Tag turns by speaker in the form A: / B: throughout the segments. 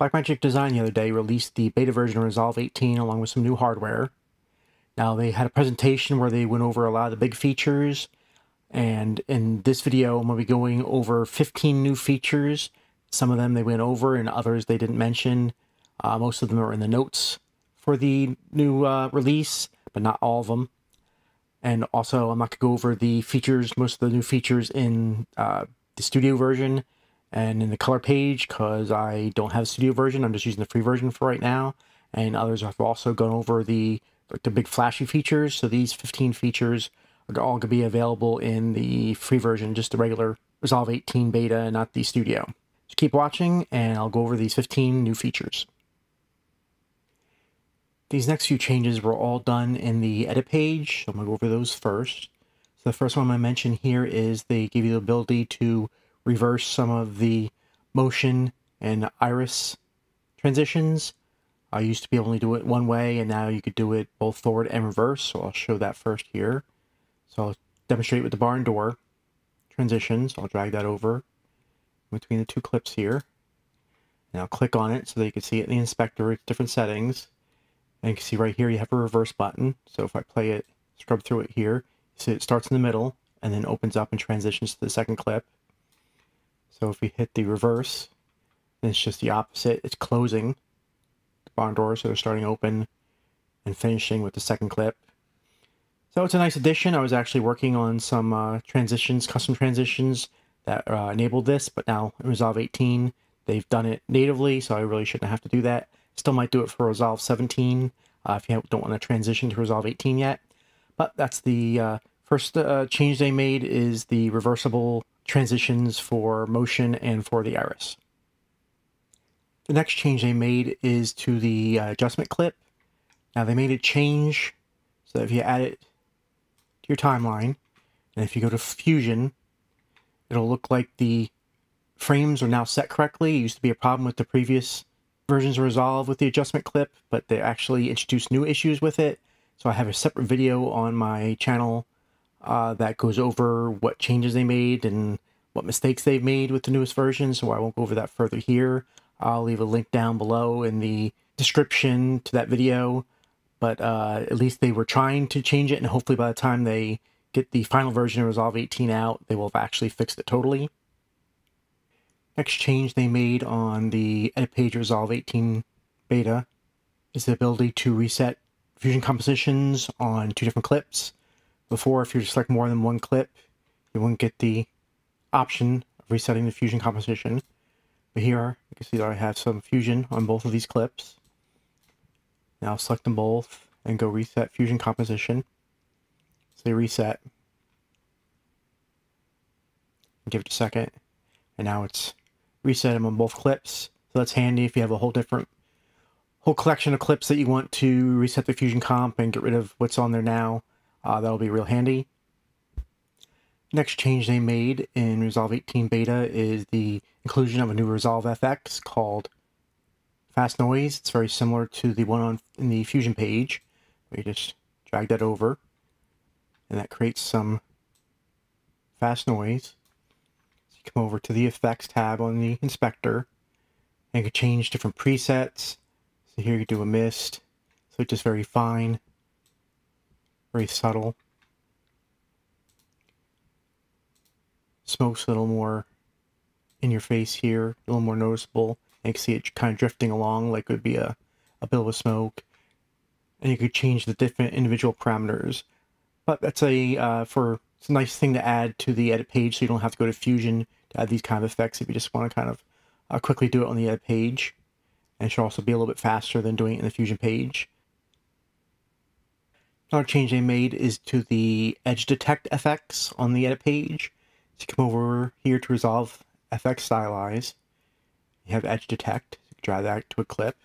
A: Blackmagic Design the other day released the beta version of Resolve 18 along with some new hardware. Now, they had a presentation where they went over a lot of the big features, and in this video, I'm going to be going over 15 new features. Some of them they went over, and others they didn't mention. Uh, most of them are in the notes for the new uh, release, but not all of them. And also, I'm not going to go over the features, most of the new features in uh, the studio version and in the color page because I don't have a studio version. I'm just using the free version for right now. And others have also gone over the the big flashy features. So these 15 features are all going to be available in the free version, just the regular Resolve 18 beta, not the studio. So keep watching and I'll go over these 15 new features. These next few changes were all done in the edit page. So I'm going to go over those first. So the first one I mention here is they give you the ability to reverse some of the motion and iris transitions. I used to be able to do it one way, and now you could do it both forward and reverse. So I'll show that first here. So I'll demonstrate with the barn door transitions. I'll drag that over between the two clips here. Now click on it so that you can see it in the inspector. It's different settings. And you can see right here you have a reverse button. So if I play it, scrub through it here, see it starts in the middle and then opens up and transitions to the second clip. So if we hit the reverse, it's just the opposite. It's closing the barn door, so they're starting open and finishing with the second clip. So it's a nice addition. I was actually working on some uh, transitions, custom transitions that uh, enabled this, but now in Resolve 18, they've done it natively, so I really shouldn't have to do that. Still might do it for Resolve 17 uh, if you don't want to transition to Resolve 18 yet. But that's the uh, first uh, change they made is the reversible transitions for motion and for the iris. The next change they made is to the uh, adjustment clip. Now they made a change so that if you add it to your timeline, and if you go to Fusion, it'll look like the frames are now set correctly. It used to be a problem with the previous versions of Resolve with the adjustment clip, but they actually introduced new issues with it. So I have a separate video on my channel uh, that goes over what changes they made and what mistakes they've made with the newest version, so I won't go over that further here. I'll leave a link down below in the description to that video, but uh, at least they were trying to change it, and hopefully by the time they get the final version of Resolve 18 out, they will have actually fixed it totally. Next change they made on the edit page Resolve 18 beta is the ability to reset fusion compositions on two different clips. Before, if you select more than one clip, you wouldn't get the option of resetting the fusion composition. But here, you can see that I have some fusion on both of these clips. Now select them both and go reset fusion composition. Say reset. Give it a second. And now it's reset them on both clips. So that's handy if you have a whole different whole collection of clips that you want to reset the fusion comp and get rid of what's on there now. Uh, that'll be real handy. Next change they made in Resolve 18 beta is the inclusion of a new Resolve FX called Fast Noise. It's very similar to the one on in the Fusion page. We just drag that over and that creates some fast noise. So you come over to the effects tab on the inspector and you can change different presets. So here you do a mist. So it's just very fine, very subtle. smoke's a little more in your face here, a little more noticeable. And you can see it kind of drifting along like it would be a, a bill of smoke. And you could change the different individual parameters. But that's a, uh, for, it's a nice thing to add to the edit page so you don't have to go to Fusion to add these kind of effects if you just want to kind of uh, quickly do it on the edit page. And it should also be a little bit faster than doing it in the Fusion page. Another change they made is to the edge detect effects on the edit page. So you come over here to resolve FX stylize. You have edge detect. So you drag that to a clip.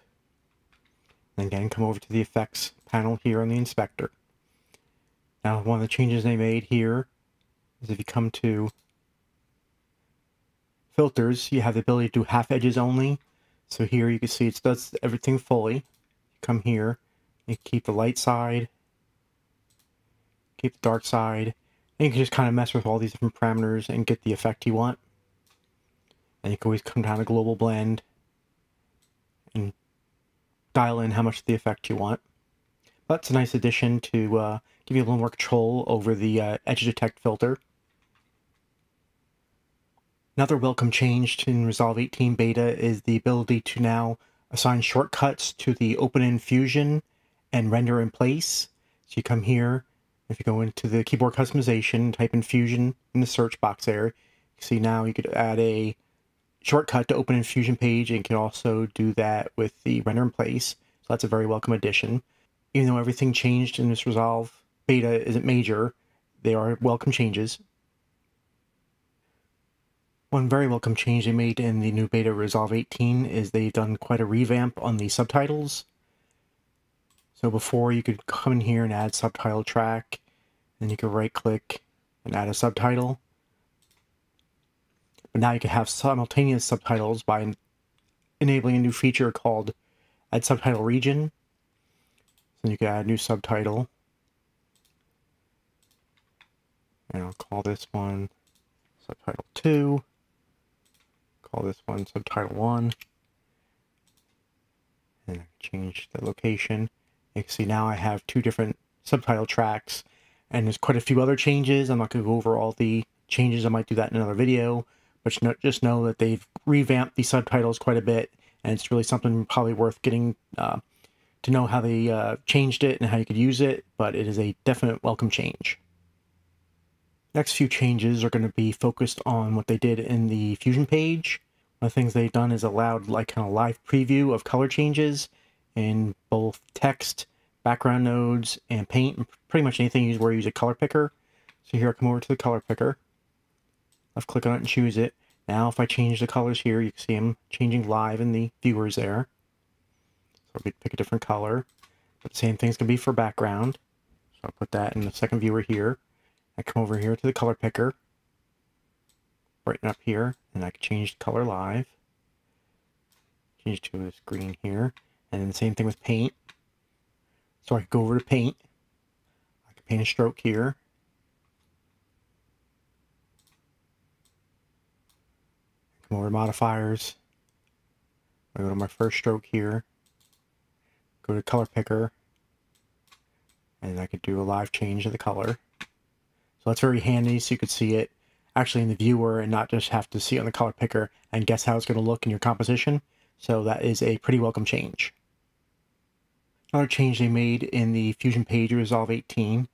A: And again, come over to the effects panel here on the inspector. Now, one of the changes they made here is if you come to filters, you have the ability to do half edges only. So here you can see it does everything fully. You come here, you keep the light side, keep the dark side, and you can just kind of mess with all these different parameters and get the effect you want. And you can always come down to global blend and dial in how much of the effect you want. But it's a nice addition to uh, give you a little more control over the uh, edge detect filter. Another welcome change in Resolve 18 beta is the ability to now assign shortcuts to the open Fusion and render in place. So you come here, if you go into the keyboard customization, type in Fusion in the search box there, you see now you could add a shortcut to open in Fusion page and can also do that with the render in place. So that's a very welcome addition. Even though everything changed in this Resolve beta isn't major, they are welcome changes. One very welcome change they made in the new beta Resolve 18 is they've done quite a revamp on the subtitles. So before you could come in here and add subtitle track, then you can right click and add a subtitle. But now you can have simultaneous subtitles by enabling a new feature called Add Subtitle Region. So you can add a new subtitle. And I'll call this one Subtitle 2 call this one subtitle 1. And change the location. You can see now I have two different subtitle tracks. And there's quite a few other changes. I'm not going to go over all the changes. I might do that in another video. But just know that they've revamped the subtitles quite a bit. And it's really something probably worth getting uh, to know how they uh, changed it and how you could use it. But it is a definite welcome change. Next few changes are going to be focused on what they did in the Fusion page. One of the things they've done is allowed like kind of live preview of color changes in both text, background nodes, and paint, pretty much anything where you use a color picker. So here I come over to the color picker, left click on it and choose it. Now if I change the colors here, you can see them changing live in the viewers there. So we pick a different color. But the same thing's to be for background. So I'll put that in the second viewer here. I come over here to the color picker, brighten up here, and I can change the color live. Change to this green here. And then the same thing with paint. So I can go over to paint. I can paint a stroke here. Come over to modifiers. I go to my first stroke here. Go to color picker. And I could do a live change of the color. So that's very handy so you could see it actually in the viewer and not just have to see it on the color picker and guess how it's going to look in your composition. So that is a pretty welcome change. Another change they made in the Fusion Page Resolve 18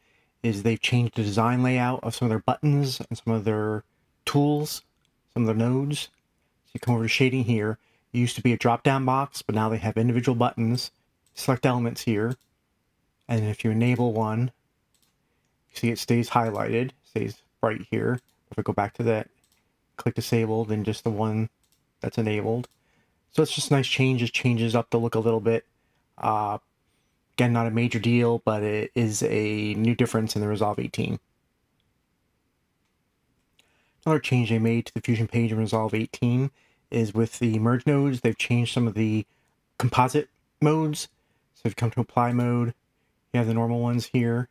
A: is they've changed the design layout of some of their buttons and some of their tools, some of their nodes. So you come over to shading here. It used to be a drop-down box, but now they have individual buttons. Select elements here. And if you enable one, see it stays highlighted, stays bright here. If I go back to that, click disable, then just the one that's enabled. So it's just nice change. It changes up the look a little bit. Uh, again, not a major deal, but it is a new difference in the Resolve 18. Another change they made to the Fusion page in Resolve 18 is with the merge nodes, they've changed some of the composite modes. So if you come to apply mode, you have the normal ones here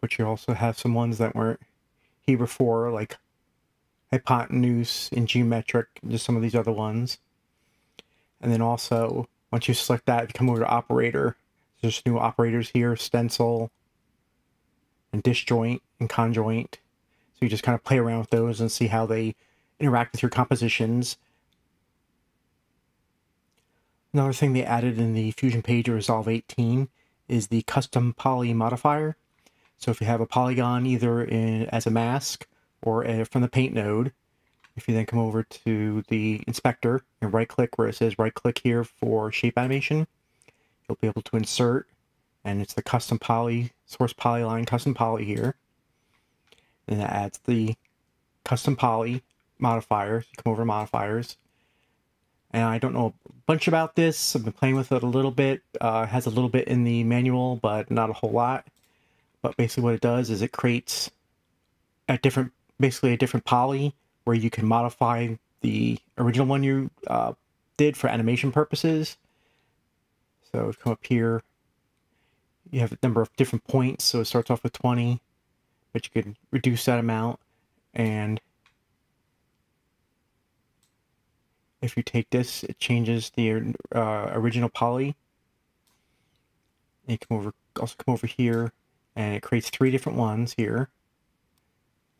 A: but you also have some ones that weren't here before, like hypotenuse and geometric, just some of these other ones. And then also, once you select that, you come over to operator. There's new operators here, stencil, and disjoint and conjoint. So you just kind of play around with those and see how they interact with your compositions. Another thing they added in the Fusion page of Resolve 18 is the custom poly modifier. So if you have a polygon either in, as a mask or a, from the paint node, if you then come over to the inspector and right click where it says right click here for shape animation, you'll be able to insert and it's the custom poly, source polyline custom poly here. And that adds the custom poly modifier. You come over modifiers. And I don't know a bunch about this. I've been playing with it a little bit. Uh, has a little bit in the manual, but not a whole lot. But basically what it does is it creates a different, basically a different poly where you can modify the original one you uh, did for animation purposes. So come up here, you have a number of different points. So it starts off with 20, but you can reduce that amount and If you take this, it changes the uh, original poly. And you come over, also come over here, and it creates three different ones here.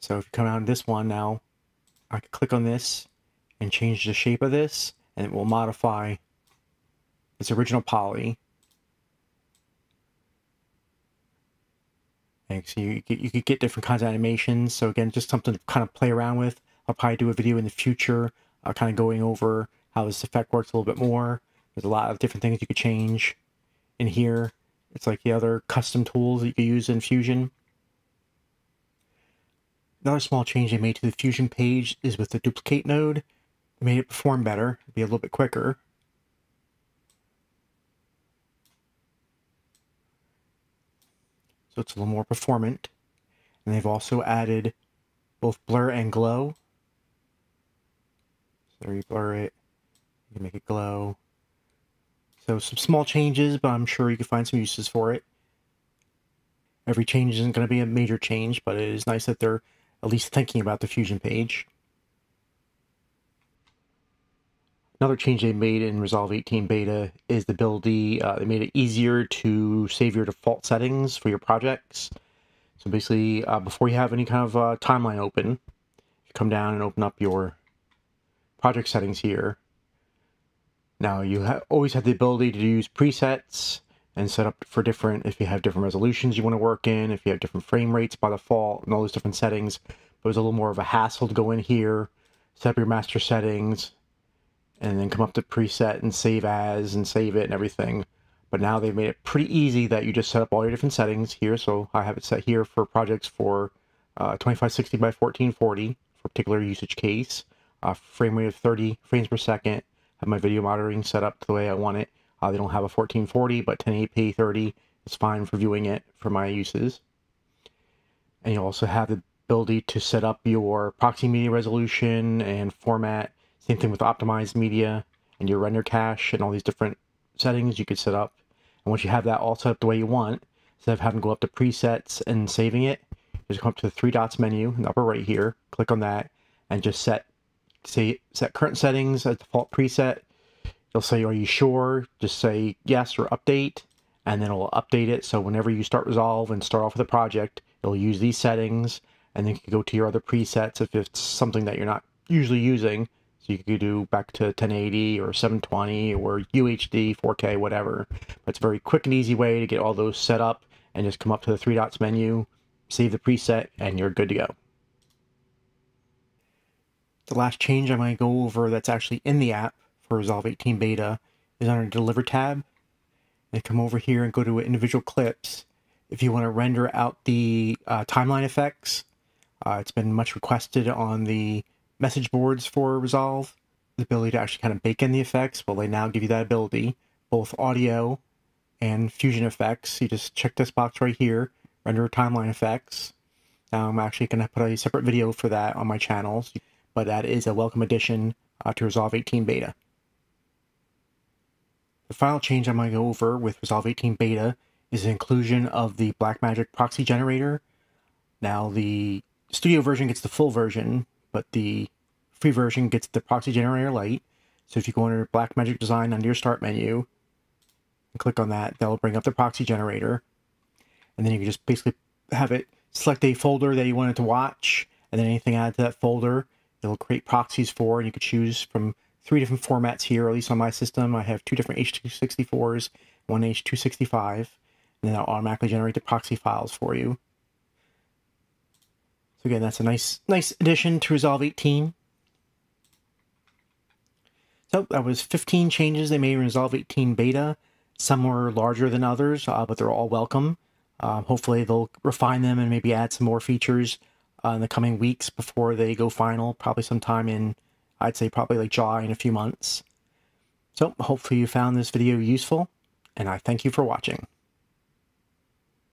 A: So if you come out of this one now, I can click on this and change the shape of this, and it will modify its original poly. And so you, you could get different kinds of animations. So again, just something to kind of play around with. I'll probably do a video in the future, uh, kind of going over how this effect works a little bit more. There's a lot of different things you could change in here. It's like the other custom tools that you can use in Fusion. Another small change they made to the Fusion page is with the duplicate node. Made it perform better, be a little bit quicker. So it's a little more performant. And they've also added both blur and glow. So you blur it, you can make it glow. So some small changes, but I'm sure you can find some uses for it. Every change isn't going to be a major change, but it is nice that they're at least thinking about the Fusion page. Another change they made in Resolve 18 beta is the ability, uh, they made it easier to save your default settings for your projects. So basically, uh, before you have any kind of uh, timeline open, you come down and open up your project settings here. Now, you ha always have the ability to use presets and set up for different, if you have different resolutions you want to work in, if you have different frame rates by default, and all those different settings. But it was a little more of a hassle to go in here, set up your master settings, and then come up to preset and save as and save it and everything. But now they've made it pretty easy that you just set up all your different settings here. So I have it set here for projects for uh, 2560 by 1440 for particular usage case, uh, frame rate of 30 frames per second, have my video monitoring set up the way I want it. Uh, they don't have a 1440, but 1080p 30 is fine for viewing it for my uses. And you also have the ability to set up your proxy media resolution and format. Same thing with optimized media and your render cache and all these different settings you could set up. And once you have that all set up the way you want, instead of having to go up to presets and saving it, just come up to the three dots menu in the upper right here, click on that, and just set say set current settings as default preset. It'll say, are you sure? Just say yes or update, and then it'll update it. So whenever you start Resolve and start off with a project, it'll use these settings, and then you can go to your other presets if it's something that you're not usually using. So you could do back to 1080 or 720 or UHD, 4K, whatever. But it's a very quick and easy way to get all those set up and just come up to the three dots menu, save the preset, and you're good to go. The last change I'm going to go over that's actually in the app for Resolve 18 Beta is under Deliver tab. And come over here and go to individual clips. If you want to render out the uh, timeline effects, uh, it's been much requested on the message boards for Resolve. The ability to actually kind of bake in the effects. Well, they now give you that ability, both audio and fusion effects. You just check this box right here, render timeline effects. Now I'm actually going to put a separate video for that on my channel but that is a welcome addition uh, to Resolve 18 Beta. The final change I'm going to go over with Resolve 18 Beta is the inclusion of the Blackmagic proxy generator. Now, the studio version gets the full version, but the free version gets the proxy generator Lite. So if you go under Blackmagic Design under your start menu and click on that, that'll bring up the proxy generator. And then you can just basically have it select a folder that you wanted to watch, and then anything added to that folder, it'll create proxies for, and you could choose from three different formats here, at least on my system. I have two different H264s, one H265, and then it'll automatically generate the proxy files for you. Again, that's a nice, nice addition to Resolve 18. So that was 15 changes they made in Resolve 18 beta. Some were larger than others, uh, but they're all welcome. Uh, hopefully they'll refine them and maybe add some more features uh, in the coming weeks before they go final, probably sometime in, I'd say probably like July in a few months. So hopefully you found this video useful, and I thank you for watching.